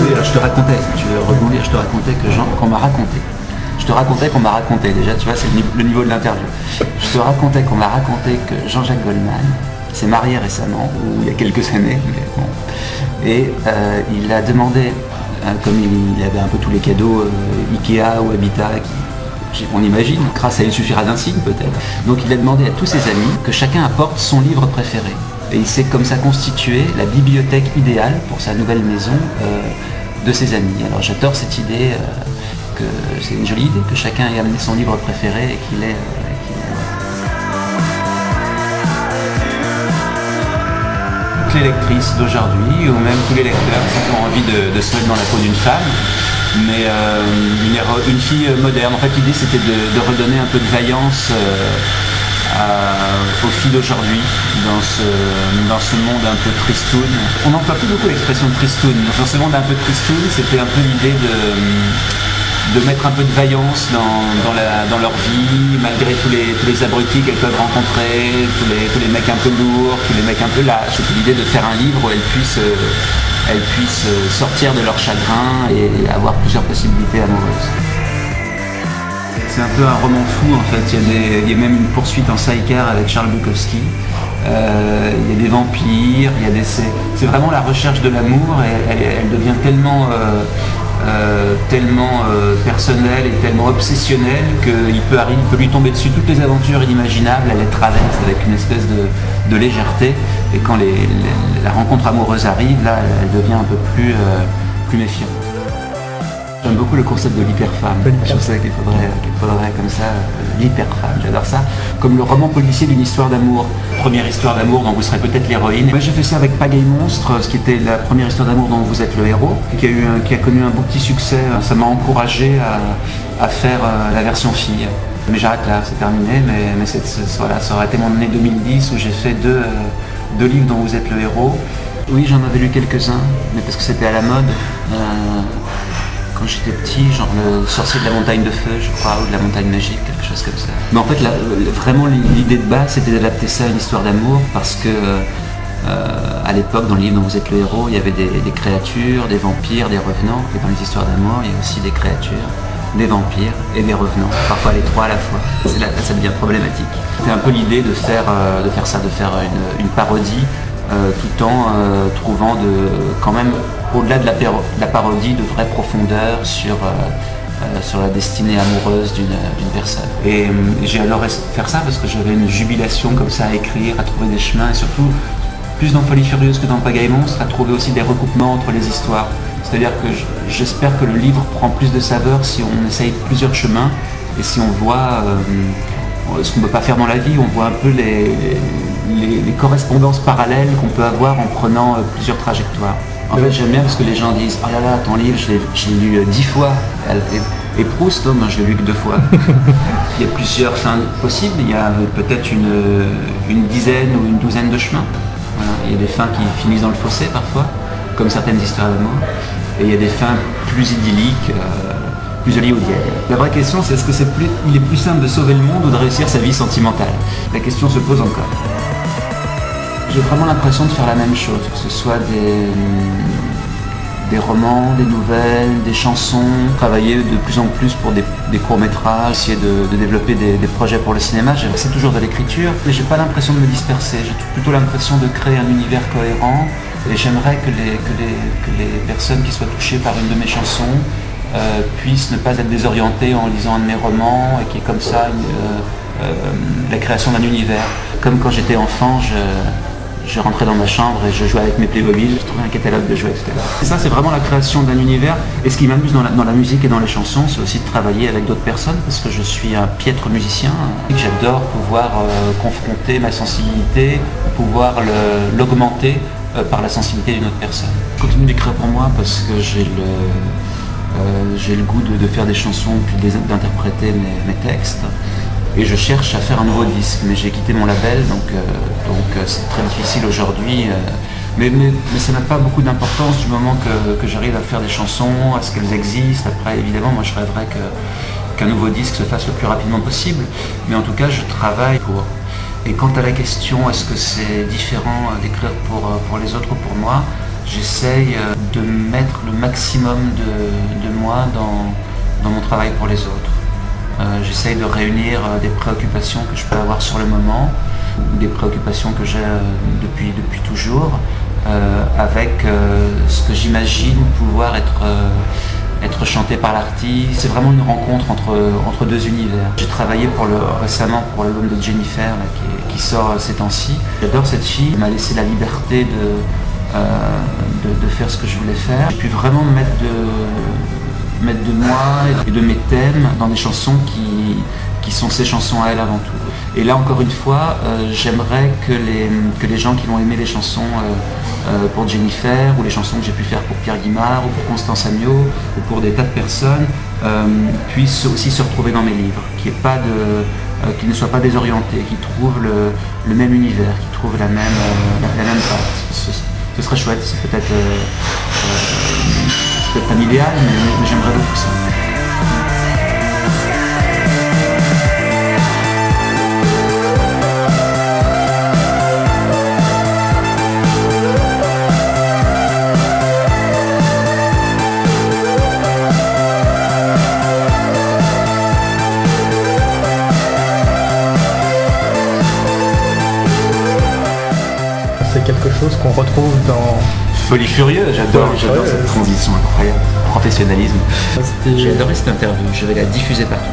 te racontais, tu veux rebondir, je te racontais que Jean, qu'on m'a raconté. Je te racontais qu'on m'a raconté, déjà, tu vois, c'est le niveau de l'interview. Je te racontais qu'on m'a raconté que Jean-Jacques Goldman s'est marié récemment, ou il y a quelques années, mais bon. Et euh, il a demandé, euh, comme il, avait un peu tous les cadeaux euh, Ikea ou Habitat, on imagine, grâce à Il suffira d'un signe peut-être. Donc il a demandé à tous ses amis que chacun apporte son livre préféré. Et il s'est comme ça constitué la bibliothèque idéale pour sa nouvelle maison de ses amis. Alors j'adore cette idée que c'est une jolie idée que chacun ait amené son livre préféré et qu'il ait les lectrices d'aujourd'hui, ou même tous les lecteurs qui ont envie de, se mettre dans la peau d'une femme, mais euh, une, fille moderne. En fait, l'idée c'était de, redonner un peu de vaillance euh, aux filles d'aujourd'hui dans ce, monde un peu tristoun. On n'emploie plus beaucoup l'expression tristoun. Dans ce monde un peu tristoun, c'était un peu l'idée de mettre un peu de vaillance dans, leur vie, malgré tous les, tous abrutis qu'elles peuvent rencontrer, tous les, mecs un peu lourds, tous les mecs un peu lâches. C'était l'idée de faire un livre où elles puissent, euh, elles puissent euh, sortir de leur chagrin et avoir plusieurs possibilités amoureuses. C'est un peu un roman fou en fait, il y a, même une poursuite en sidecar avec Charles Bukowski. Euh, il y a des vampires, il y a des... c'est vraiment la recherche de l'amour et elle, devient tellement euh, tellement euh, personnel et tellement obsessionnel qu'il peut, peut lui tomber dessus toutes les aventures inimaginables, elle les traverse avec une espèce de, légèreté, et quand la rencontre amoureuse arrive, là, elle devient un peu plus, plus méfiante. J'aime beaucoup le concept de l'hyper-femme. Je pense qu'il faudrait, faudrait comme ça, euh, l'hyper-femme, j'adore ça. Comme le roman policier d'une histoire d'amour. Première histoire d'amour dont vous serez peut-être l'héroïne. Moi j'ai fait ça avec Pagaille Monstre, ce qui était la première histoire d'amour dont vous êtes le héros, qui a, eu qui a connu un beau petit succès. Ça m'a encouragé à, faire euh, la version fille. Mais j'arrête là, c'est terminé, mais, mais voilà, ça aurait été mon année 2010 où j'ai fait deux, euh, deux livres dont vous êtes le héros. Oui, j'en avais lu quelques-uns, mais parce que c'était à la mode quand j'étais petit, genre le sorcier de la montagne de feu, je crois, ou de la montagne magique, quelque chose comme ça. Mais en fait, vraiment, l'idée de base, c'était d'adapter ça à une histoire d'amour, parce que euh, à l'époque, dans le livre dont vous êtes le héros, il y avait des, créatures, des vampires, des revenants, et dans les histoires d'amour, il y a aussi des créatures, des vampires et des revenants, parfois les trois à la fois. Là, ça devient problématique. C'était un peu l'idée de faire, euh, de faire ça, de faire une parodie euh, tout en euh, trouvant de, quand même, au-delà de, la, parodie, de vraies profondeurs sur, euh, sur la destinée amoureuse d'une personne. Et, j'ai adoré faire ça parce que j'avais une jubilation comme ça à écrire, à trouver des chemins et surtout, plus dans Folie Furieuse que dans Pagaille Monstre, à trouver aussi des recoupements entre les histoires. C'est-à-dire que j'espère que le livre prend plus de saveur si on essaye plusieurs chemins et si on voit ce qu'on ne peut pas faire dans la vie, on voit un peu les, correspondances parallèles qu'on peut avoir en prenant euh, plusieurs trajectoires. En fait, j'aime bien parce que les gens disent Oh là là, ton livre, je l'ai lu euh, dix fois. Et, Proust, moi, je l'ai lu que deux fois. il y a plusieurs fins possibles. Il y a euh, peut-être une, dizaine ou une douzaine de chemins. Il y a des fins qui finissent dans le fossé parfois, comme certaines histoires d'amour. Et il y a des fins plus idylliques, plus hollywoodiennes. La vraie question, c'est est-ce que c'est plus, il est plus simple de sauver le monde ou de réussir sa vie sentimentale? La question se pose encore. J'ai vraiment l'impression de faire la même chose, que ce soit des, des romans, des nouvelles, des chansons, travailler de plus en plus pour des, courts-métrages, essayer de, développer des, projets pour le cinéma. C'est toujours de l'écriture, mais j'ai pas l'impression de me disperser. J'ai plutôt l'impression de créer un univers cohérent et j'aimerais que les, que, les, personnes qui soient touchées par une de mes chansons euh, puissent ne pas être désorientées en lisant un de mes romans et qui est comme ça euh, euh, la création d'un univers. Comme quand j'étais enfant, je, je rentrais dans ma chambre et je jouais avec mes Playmobil, je trouvais un catalogue de jouets, etc. Et ça, c'est vraiment la création d'un univers. Et ce qui m'amuse dans la, musique et dans les chansons, c'est aussi de travailler avec d'autres personnes, parce que je suis un piètre musicien et que j'adore pouvoir euh, confronter ma sensibilité, pouvoir l'augmenter euh, par la sensibilité d'une autre personne. Je continue d'écrire pour moi parce que j'ai le, euh, j'ai le goût de, faire des chansons puis d'interpréter mes textes et je cherche à faire un nouveau disque. Mais j'ai quitté mon label, donc euh, euh, c'est très difficile aujourd'hui. Euh, mais, ça n'a pas beaucoup d'importance du moment que, j'arrive à faire des chansons, à ce qu'elles existent. Après, évidemment, moi je rêverais qu'un nouveau disque se fasse le plus rapidement possible. Mais en tout cas, je travaille pour. Et quant à la question, est-ce que c'est différent d'écrire pour, les autres ou pour moi J'essaye de mettre le maximum de, moi dans, mon travail pour les autres. Euh, j'essaye de réunir euh, des préoccupations que je peux avoir sur le moment, des préoccupations que j'ai depuis, depuis toujours, avec ce que j'imagine pouvoir être être chanté par l'artiste. C'est vraiment une rencontre entre, entre deux univers. J'ai travaillé pour le, récemment pour l'album de Jennifer qui, sort ces temps-ci. J'adore cette fille, elle m'a laissé la liberté de, euh, de, faire ce que je voulais faire. J'ai pu vraiment mettre de, mettre de moi et de mes thèmes dans des chansons qui, qui sont ses chansons à elle avant tout. Et là encore une fois, euh, j'aimerais que les, que les gens qui vont aimer les chansons euh, euh, pour Jennifer, ou les chansons que j'ai pu faire pour Pierre Guimard, ou pour Constance Agneau, ou pour des tas de personnes, puissent aussi se retrouver dans mes livres, qui pas de, qui ne soient pas désorientés, qui trouvent le, même univers, qui trouvent la même, la, même. Ce, serait chouette, c'est peut-être peut pas l'idéal, mais j'aimerais beaucoup ça. quelque chose qu'on retrouve dans Folie Furieuse, j'adore, j'adore cette transition incroyable, professionnalisme. J'ai adoré cette interview, je vais la diffuser partout.